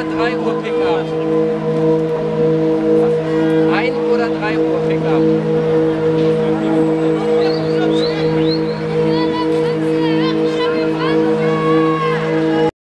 oder 3 Uhr Pickup. 1 oder 3 Uhr Pickup.